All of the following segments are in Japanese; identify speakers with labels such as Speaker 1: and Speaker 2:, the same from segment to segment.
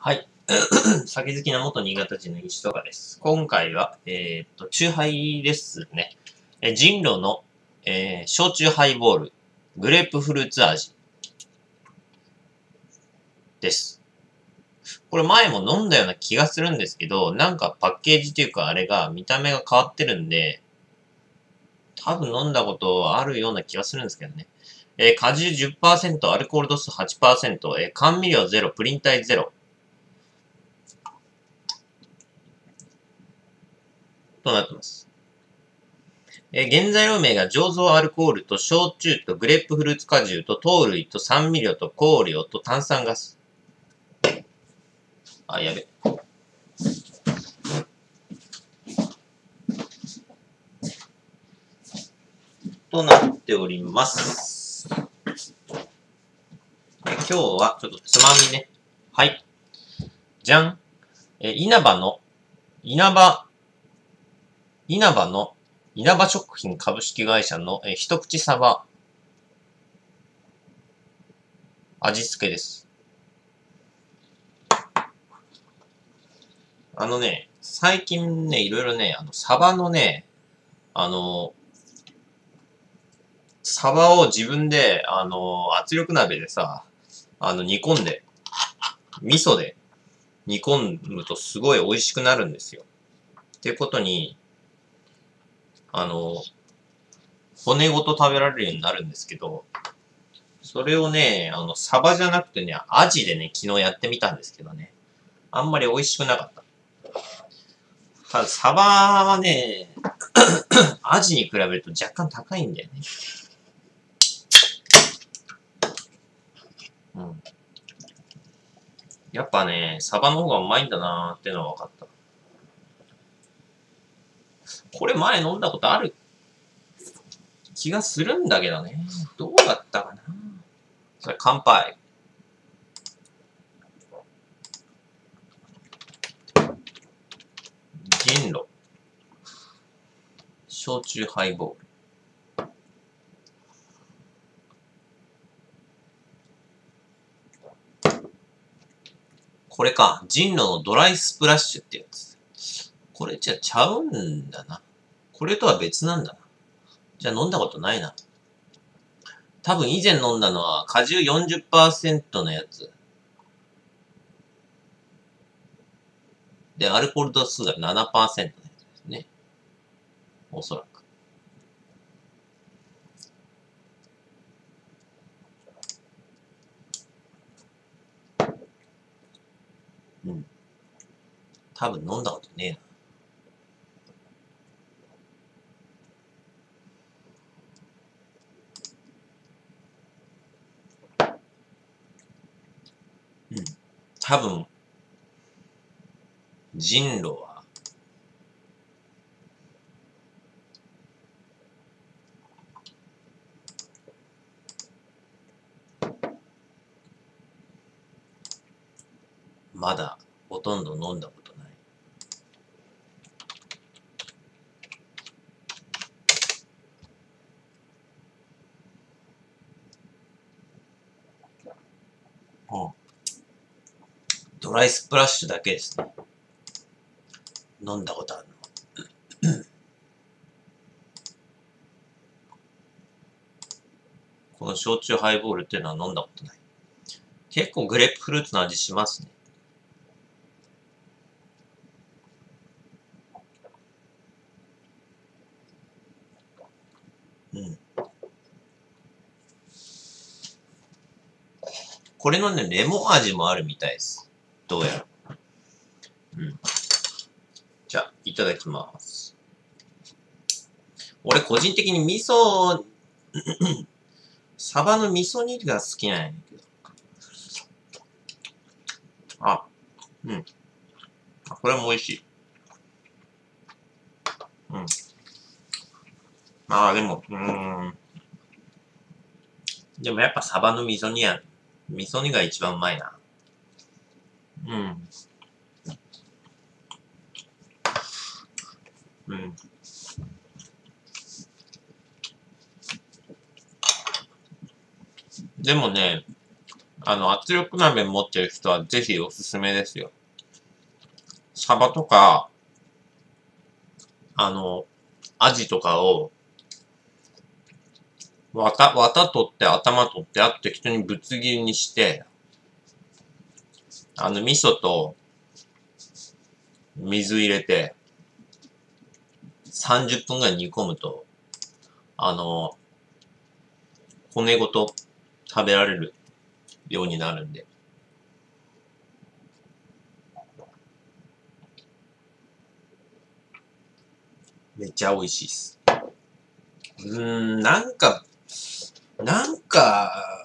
Speaker 1: はい。酒好きな元新潟人の石とかです。今回は、えーっと、チューハイですね。え、人狼の、えー焼酎ハイボール、グレープフルーツ味です。これ前も飲んだような気がするんですけど、なんかパッケージというかあれが見た目が変わってるんで、多分飲んだことあるような気がするんですけどね。えー果汁10%、アルコール度数8%、えー甘味料0、プリン体0。となってます。えー原材料名が醸造アルコールと焼酎とグレープフルーツ果汁と糖類と酸味料と香料と炭酸ガス。あ、やべ。となっております。今日はちょっとつまみね。はい。じゃん。え稲葉の、稲葉、稲葉の、稲葉食品株式会社のえ一口サバ味付けです。あのね、最近ね、いろいろね、あの、サバのね、あの、サバを自分で、あの、圧力鍋でさ、あの、煮込んで、味噌で煮込むとすごい美味しくなるんですよ。ってことに、あの、骨ごと食べられるようになるんですけど、それをね、あの、サバじゃなくてね、アジでね、昨日やってみたんですけどね、あんまり美味しくなかった。ただ、サバはね、アジに比べると若干高いんだよね。うん。やっぱね、サバの方がうまいんだなーってのは分かった。これ前飲んだことある気がするんだけどね。どうだったかなそれ乾杯。銀炉。焼酎ハイボール。これか。ジンロのドライスプラッシュってやつ。これじゃちゃうんだな。これとは別なんだな。じゃあ飲んだことないな。多分以前飲んだのは果汁40%のやつ。で、アルコール度数が7%のやつですね。おそらく。うん。多分飲んだことねえな。うん。多分、人狼は、まだほとんど飲んだことない。うん。ドライスプラッシュだけですね。飲んだことあるの。この焼酎ハイボールっていうのは飲んだことない。結構グレープフルーツの味しますね。うん。これのね、レモン味もあるみたいです。どうやら。うん。じゃあ、いただきます。俺、個人的に味噌、サバの味噌煮が好きなんやけど。あ、うん。これも美味しい。うん。ああ、でも、うん。でもやっぱサバの味噌煮や、味噌煮が一番うまいな。うん。うん。でもね、あの、圧力鍋持ってる人はぜひおすすめですよ。サバとか、あの、アジとかを、綿、綿取って頭取ってあって人にぶつ切りにして、あの、味噌と水入れて、30分ぐらい煮込むと、あの、骨ごと食べられるようになるんで。めっちゃ美味しいっす。うーん、なんか、なんか、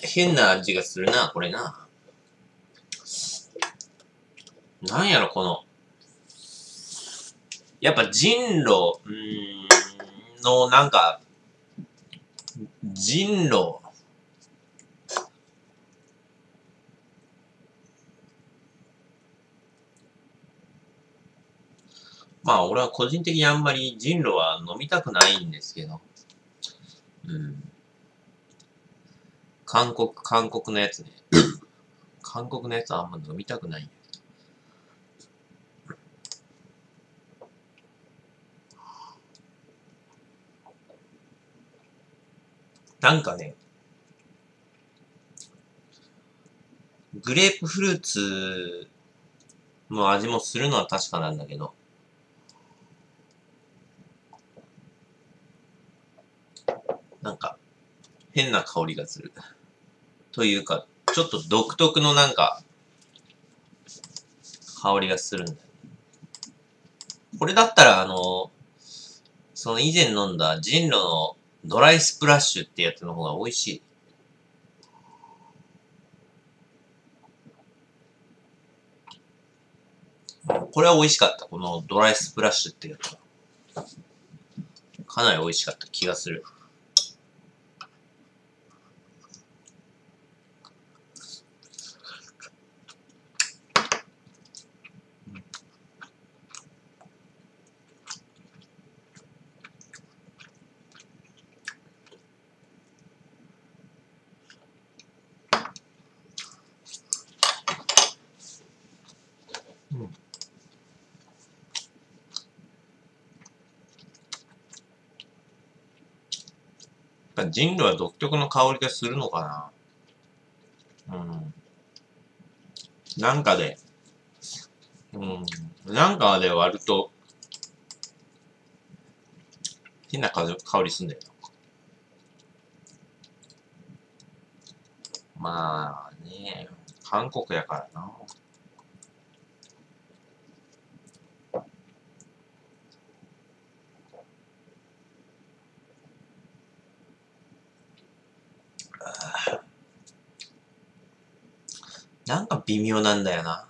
Speaker 1: 変な味がするな、これな。なんやろ、この。やっぱ人狼、うーん、の、なんか、人狼。まあ、俺は個人的にあんまり人狼は飲みたくないんですけど。うん。韓国、韓国のやつね。韓国のやつはあんま飲みたくない。なんかね、グレープフルーツの味もするのは確かなんだけど、なんか、変な香りがする。というか、ちょっと独特のなんか、香りがするんだよ。これだったら、あの、その以前飲んだジンロのドライスプラッシュってやつの方が美味しい。これは美味しかった。このドライスプラッシュってやつ。かなり美味しかった気がする。ぱ人類は独特の香りがするのかな。うん。なんかで、うん。なんかで割ると、変な香りすんだよまあね、韓国やからな。なんか微妙なんだよな。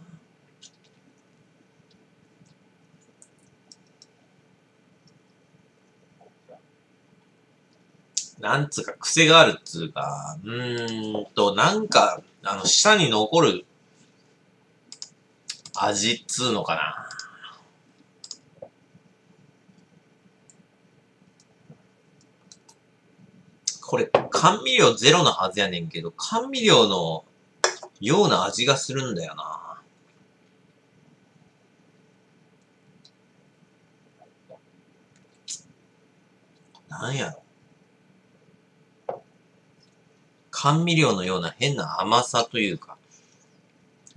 Speaker 1: なんつうか、癖があるっつうか、うーんと、なんか、あの、舌に残る味っつうのかな。これ、甘味料ゼロなはずやねんけど、甘味料のような味がするんだよな。なんやろ。甘味料のような変な甘さというか、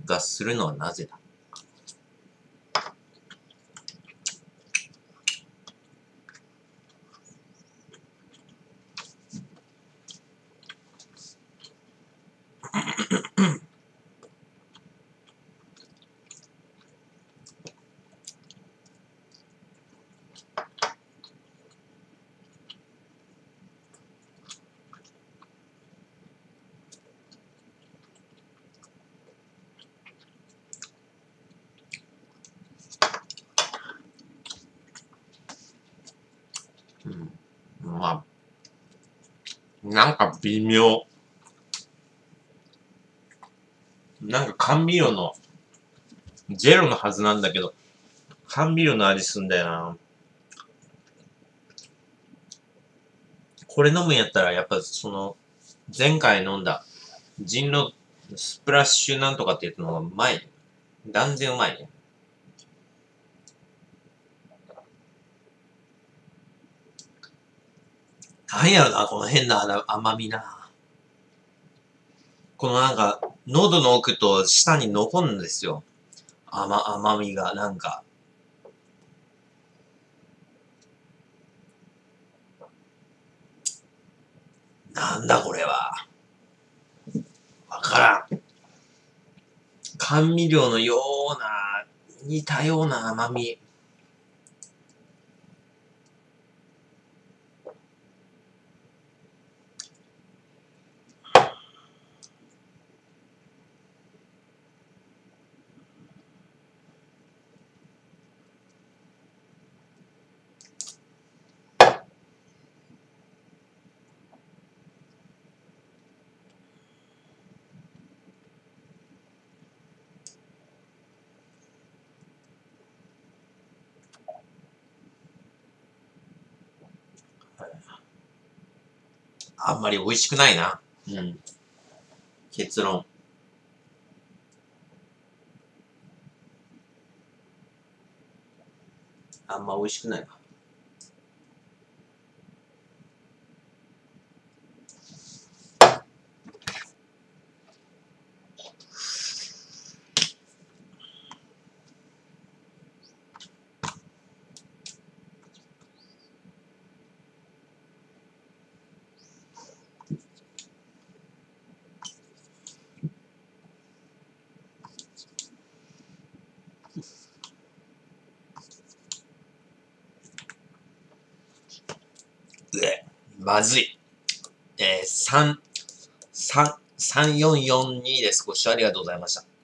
Speaker 1: がするのはなぜだまあ、なんか微妙。なんか甘味料の、ゼロのはずなんだけど、甘味料の味すんだよな。これ飲むんやったら、やっぱその、前回飲んだ、人狼スプラッシュなんとかっていうのがうまい。断然うまいね。なんやろな、この変な甘みな。このなんか、喉の奥と舌に残るんですよ。甘、甘みが、なんか。なんだこれは。わからん。甘味料のような、似たような甘み。あんまり美味しくないな。うん。結論。あんま美味しくないな。まずい。えー、3、3、3442です。ご視聴ありがとうございました。